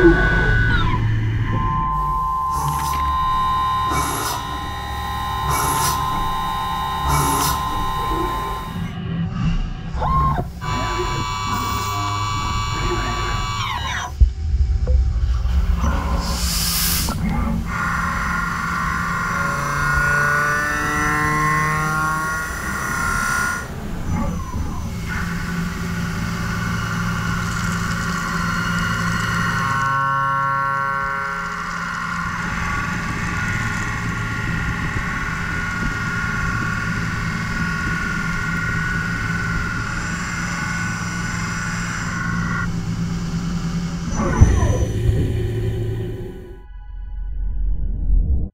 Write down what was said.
you.